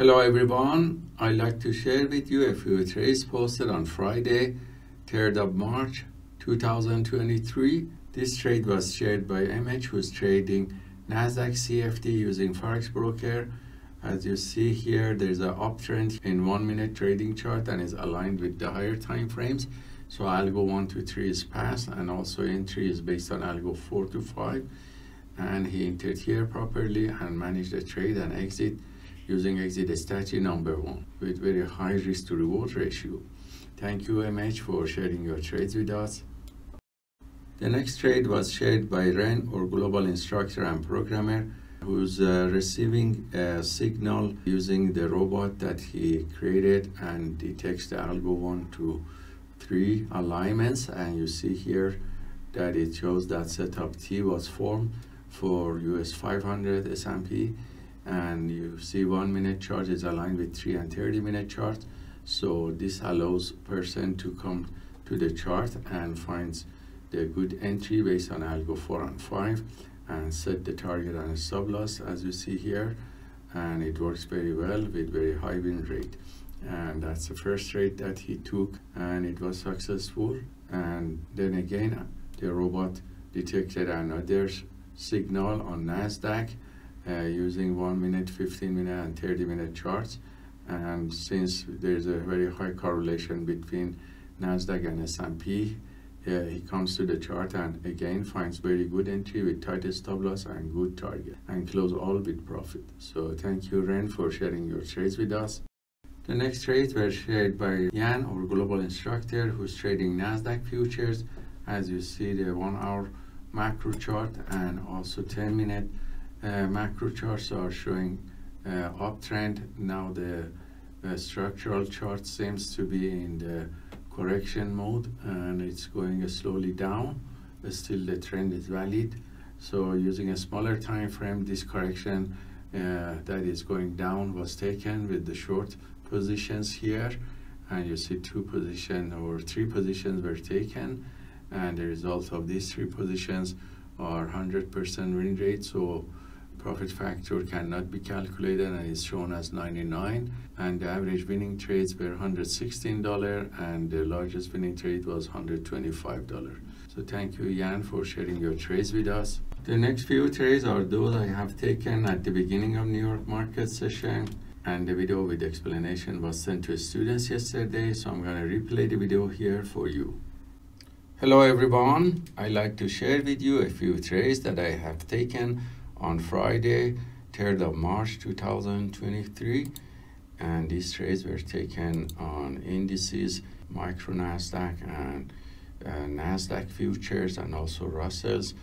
Hello everyone, I'd like to share with you a few trades posted on Friday, 3rd of March 2023. This trade was shared by MH who's trading Nasdaq CFD using Forex Broker. As you see here, there's an uptrend in one minute trading chart and is aligned with the higher time frames. So algo 1 to 3 is passed and also entry is based on algo 4 to 5. And he entered here properly and managed the trade and exit using exit strategy number one with very high risk to reward ratio. Thank you MH for sharing your trades with us. The next trade was shared by Ren or global instructor and programmer who's uh, receiving a signal using the robot that he created and detects the algo 1 to 3 alignments and you see here that it shows that setup T was formed for US 500 S&P and you see one minute chart is aligned with 3 and 30 minute chart so this allows person to come to the chart and finds the good entry based on algo 4 and 5 and set the target and stop loss as you see here. And it works very well with very high win rate. And that's the first trade that he took and it was successful. And then again the robot detected another signal on Nasdaq using 1 minute, 15 minute and 30 minute charts. And since there's a very high correlation between NASDAQ and S&P, uh, he comes to the chart and again finds very good entry with tight stop loss and good target and close all with profit. So thank you Ren for sharing your trades with us. The next trades were shared by Yan, our global instructor, who's trading NASDAQ futures. As you see, the one hour macro chart and also 10 minute uh, macro charts are showing uh, uptrend. Now the uh, structural chart seems to be in the correction mode and it's going slowly down, but still the trend is valid. So using a smaller time frame, this correction uh, that is going down was taken with the short positions here. And you see two positions or three positions were taken. And the result of these three positions are 100% win rate. So profit factor cannot be calculated and is shown as 99 and the average winning trades were $116 and the largest winning trade was $125 so thank you Yan for sharing your trades with us. The next few trades are those I have taken at the beginning of New York market session. And the video with explanation was sent to students yesterday. So I'm going to replay the video here for you. Hello everyone, I'd like to share with you a few trades that I have taken on Friday, 3rd of March 2023. And these trades were taken on indices, micro NASDAQ and uh, NASDAQ futures and also Russell's.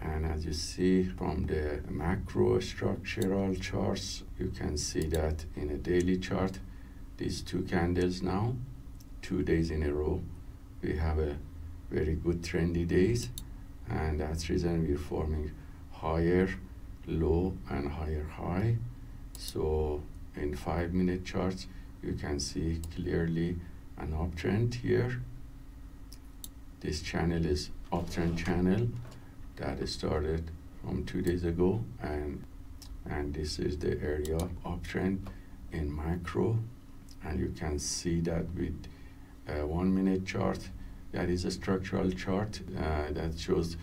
And as you see from the macro structural charts, you can see that in a daily chart, these two candles now, two days in a row, we have a very good trendy days. And that's reason we're forming higher low and higher high. So in five minute charts you can see clearly an uptrend here. This channel is uptrend channel that started from two days ago and and this is the area uptrend in macro. And you can see that with a one minute chart that is a structural chart uh, that shows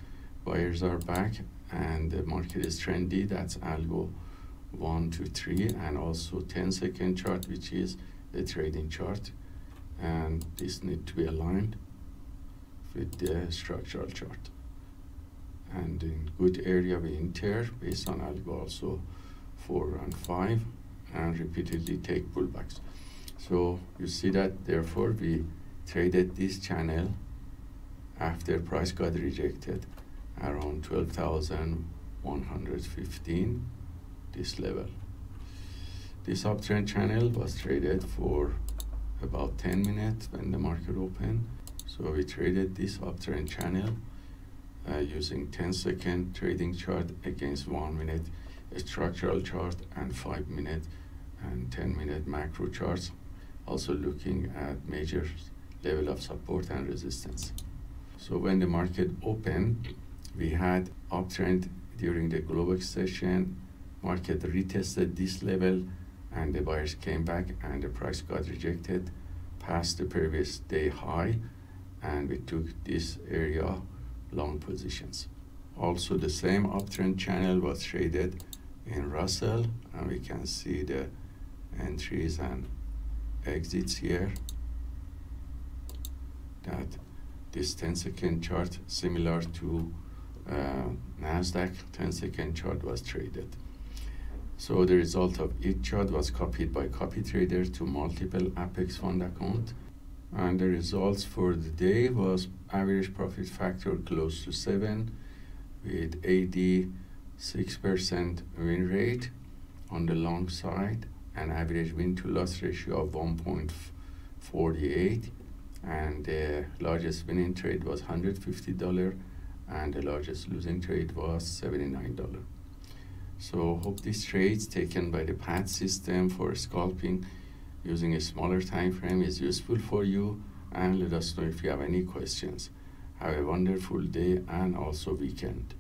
buyers are back and the market is trendy that's algo 1 to 3 and also 10 second chart which is the trading chart. And this need to be aligned with the structural chart. And in good area we enter based on algo also 4 and 5 and repeatedly take pullbacks. So you see that therefore we traded this channel after price got rejected around 12,115 this level. This uptrend channel was traded for about 10 minutes when the market opened. So we traded this uptrend channel uh, using 10 second trading chart against 1 minute structural chart and 5 minute and 10 minute macro charts also looking at major level of support and resistance. So when the market opened we had uptrend during the Globex session. Market retested this level and the buyers came back and the price got rejected past the previous day high and we took this area long positions. Also the same uptrend channel was traded in Russell and we can see the entries and exits here that this 10 second chart similar to Uh, Nasdaq 10 second chart was traded. So the result of each chart was copied by copy trader to multiple Apex fund account. And the results for the day was average profit factor close to 7 with 86% win rate on the long side and average win to loss ratio of 1.48 and the largest winning trade was $150 and the largest losing trade was $79. So hope these trades taken by the PAAT system for scalping using a smaller time frame is useful for you and let us know if you have any questions. Have a wonderful day and also weekend.